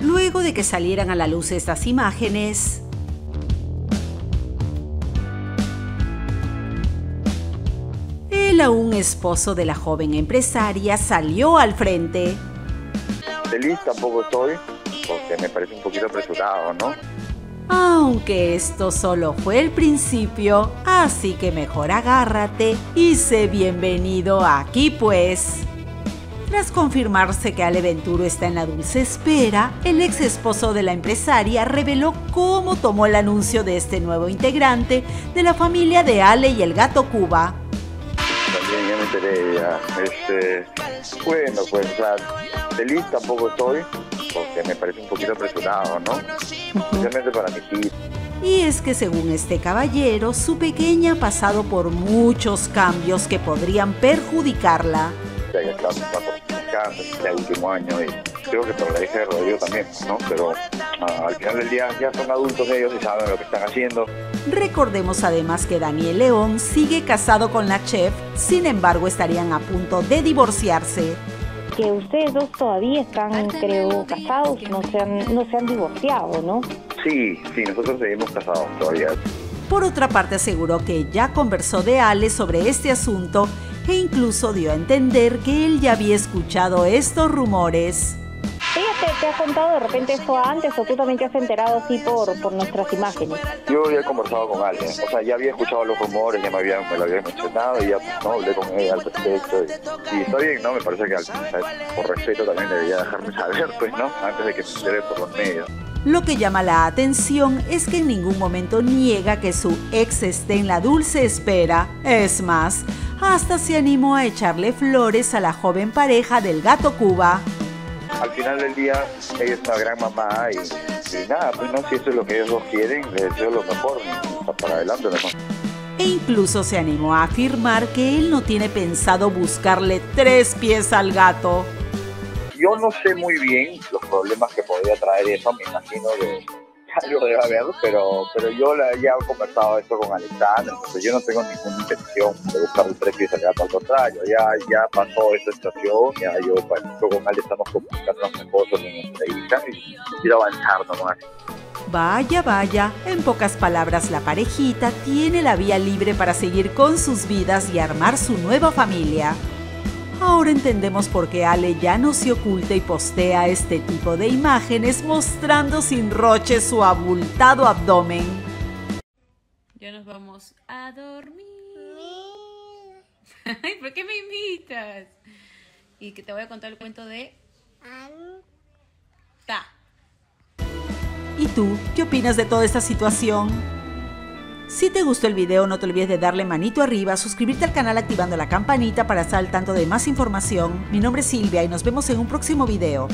Luego de que salieran a la luz estas imágenes, el aún esposo de la joven empresaria salió al frente. Feliz tampoco estoy, porque me parece un poquito apresurado, ¿no? Aunque esto solo fue el principio, así que mejor agárrate y sé bienvenido aquí pues. Tras confirmarse que Ale Venturo está en la dulce espera, el ex esposo de la empresaria reveló cómo tomó el anuncio de este nuevo integrante de la familia de Ale y el gato Cuba. También ya me enteré ya. Este, bueno, pues ya, feliz tampoco estoy, porque me parece un poquito apresurado, ¿no? Especialmente para mis hijos. Y es que según este caballero, su pequeña ha pasado por muchos cambios que podrían perjudicarla. Ya que está, está por este el último año y creo que por la hija de Rodrigo también, ¿no? Pero ah, al final del día ya son adultos ellos y saben lo que están haciendo. Recordemos además que Daniel León sigue casado con la chef, sin embargo estarían a punto de divorciarse. Que ustedes dos todavía están, creo, casados, no se han, no se han divorciado, ¿no? Sí, sí, nosotros seguimos casados todavía. Por otra parte aseguró que ya conversó de Ale sobre este asunto e incluso dio a entender que él ya había escuchado estos rumores. ¿Ella te, te ha contado de repente esto antes o tú también te has enterado así por, por nuestras imágenes? Yo había conversado con alguien, o sea, ya había escuchado los rumores, ya me, había, me lo habían mencionado y ya pues, no hablé con ella al respecto. Y, y está bien, ¿no? Me parece que al- por respeto también debería dejarme saber, pues, ¿no? Antes de que se entere por los medios. Lo que llama la atención es que en ningún momento niega que su ex esté en la dulce espera. Es más, hasta se animó a echarle flores a la joven pareja del gato Cuba. Al final del día, ella es una gran mamá y, y nada, pues, ¿no? Si eso es lo que ellos quieren, les deseo lo mejor, para adelante. E incluso se animó a afirmar que él no tiene pensado buscarle tres pies al gato. Yo no sé muy bien los problemas que podría traer eso, me imagino que ya lo debe haber, pero, pero yo la- ya he conversado esto con Alexander, entonces yo no tengo ninguna intención de buscar el tres pies al gato, al contrario, ya, ya pasó esta situación, ya yo, yo con Ale estamos comunicándonos mejor nuestra hija y quiero avanzar nomás. Vaya, vaya, en pocas palabras la parejita tiene la vía libre para seguir con sus vidas y armar su nueva familia. Ahora entendemos por qué Ale ya no se oculta y postea este tipo de imágenes mostrando sin roche su abultado abdomen. Ya nos vamos a dormir. Ay, ¿por qué me invitas? Y que te voy a contar el cuento de Ta. ¿Y tú, qué opinas de toda esta situación? Si te gustó el video, no te olvides de darle manito arriba, suscribirte al canal activando la campanita para estar al tanto de más información. Mi nombre es Silvia y nos vemos en un próximo video.